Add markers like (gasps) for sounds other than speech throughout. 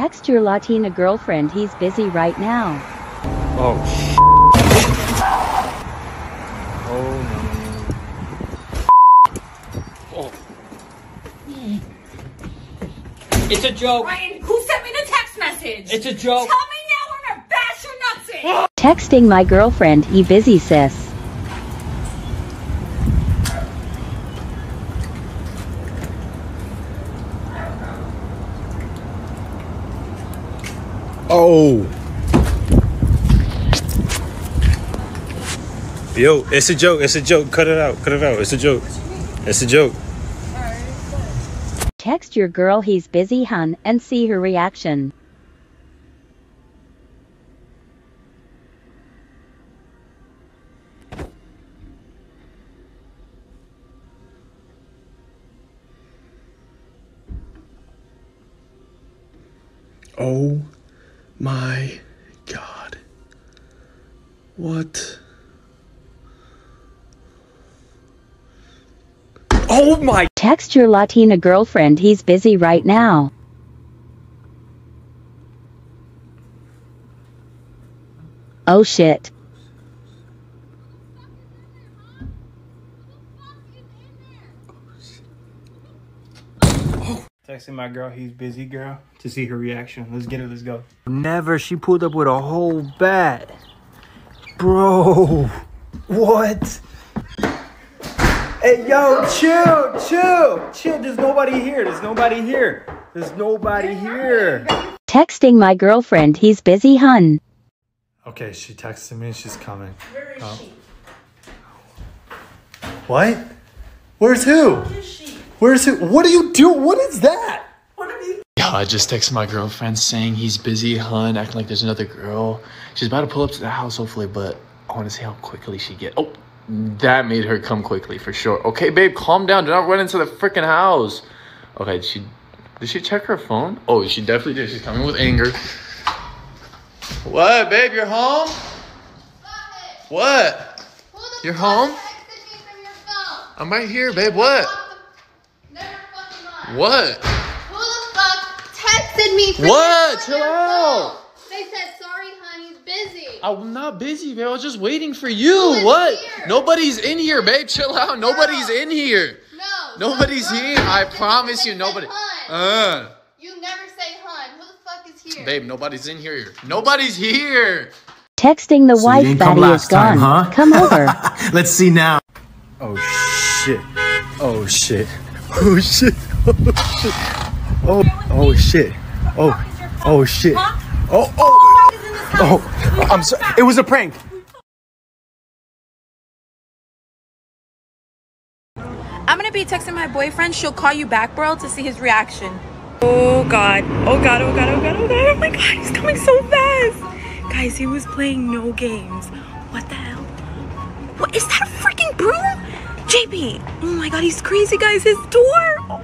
Text your Latina girlfriend he's busy right now. Oh, sh- Oh, no. Oh. It's a joke. Ryan, who sent me the text message? It's a joke. Tell me now or I'm gonna bash your nuts in. Oh. Texting my girlfriend he busy sis. Oh. Yo, it's a joke. It's a joke. Cut it out. Cut it out. It's a joke. It's a joke. Text your girl he's busy hun and see her reaction. Oh my god. What? Oh my Text your Latina girlfriend he's busy right now. Oh shit. Texting my girl, he's busy, girl, to see her reaction. Let's get it, let's go. Never. She pulled up with a whole bat. Bro, what? Hey, yo, chill, chill, chill. There's nobody here. There's nobody here. There's nobody here. Texting my girlfriend he's busy hun. Okay, she texted me, she's coming. Where is she? What? Where's who? Where is she? Where's who? What do you do? What is that? What are you? Yeah, I just texted my girlfriend saying he's busy, hun, acting like there's another girl. She's about to pull up to the house, hopefully, but I want to see how quickly she get. Oh, that made her come quickly for sure. Okay, babe, calm down. Do not run into the freaking house. Okay, did she did she check her phone? Oh, she definitely did. She's coming with anger. What, babe? You're home? What? You're home? I'm right here, babe. What? What? Who the fuck texted me? What? your Chill phone? out. They said, sorry, honey, he's busy. I'm not busy, babe. I was just waiting for you. What? here? Nobody's in here, babe. Chill out. Nobody's in here. No. Nobody's some here. I just promise you, said nobody. hun. Uh, You never say hun. Who the fuck is here? babe, nobody's in here. Nobody's here. Texting the So you wife didn't come Batty is last time, gone. huh? Come over. (laughs) Let's see now. Oh shit. Oh shit. Oh shit. Oh. Oh oh shit. Oh oh shit. Oh oh oh. I'm sorry. It was a prank. I'm gonna be texting my boyfriend. She'll call you back, bro, to see his reaction. Oh god. Oh god. Oh god. Oh god. Oh god. Oh my god. He's coming so fast. Guys, he was playing no games. What the hell? What is that a freaking broom? JP. Oh my god, he's crazy, guys. His door. Oh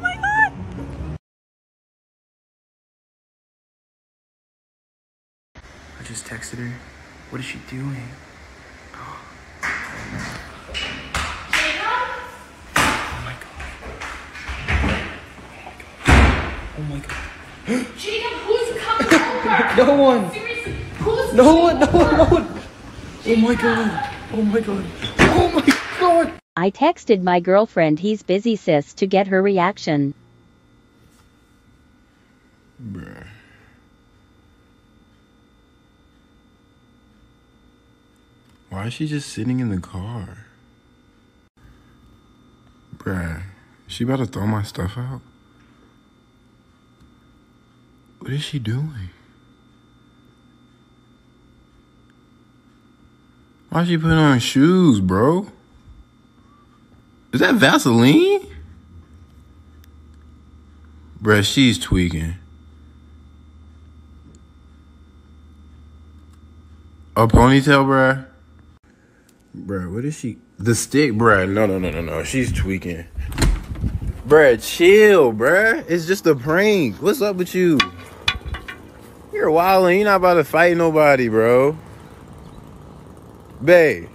just texted her. What is she doing? Oh oh my god. Oh my god. Jacob, who's coming (gasps) over? No one. Seriously, who's No one. No one. No one. Oh my god. Oh my god. Oh my god. I texted my girlfriend he's busy sis to get her reaction. Bruh. Why is she just sitting in the car? Bruh, she about to throw my stuff out? What is she doing? Why is she putting on shoes, bro? Is that Vaseline? Bruh, she's tweaking. A ponytail, bruh? Bruh, what is she? The stick, bruh. No, no, no, no, no. She's tweaking. Bruh, chill, bruh. It's just a prank. What's up with you? You're wilding. You're not about to fight nobody, bro. Babe.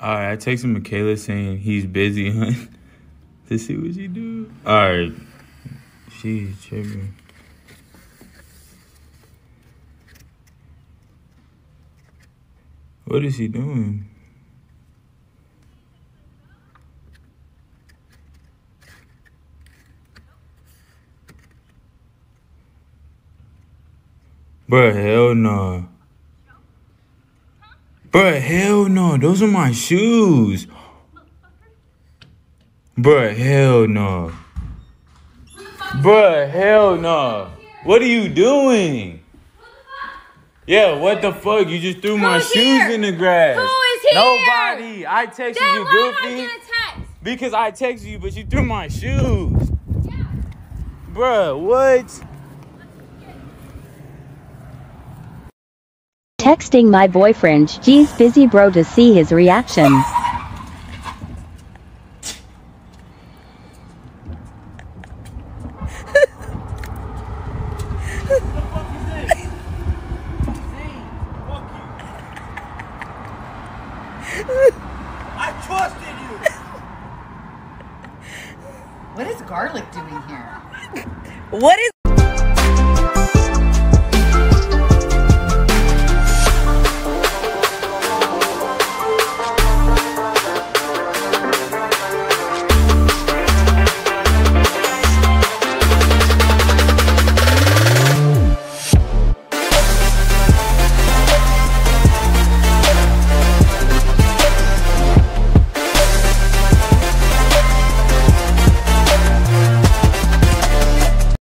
Alright, I texted Michaela saying he's busy, hun, (laughs) to see what she do. All right, she's tripping. What is he doing? Bruh, hell no. Bruh, hell no. Those are my shoes. Bruh, hell no. Bruh, hell no. What are you doing? Yeah, what the fuck? You just threw my Who's shoes here? in the grass. Who is here? Nobody. I texted Then you, why did I Goofy. get a text? Because I texted you, but you threw my shoes. Bruh, what? Texting my boyfriend, he's busy bro to see his reactions. I trusted you. What is garlic doing here? What is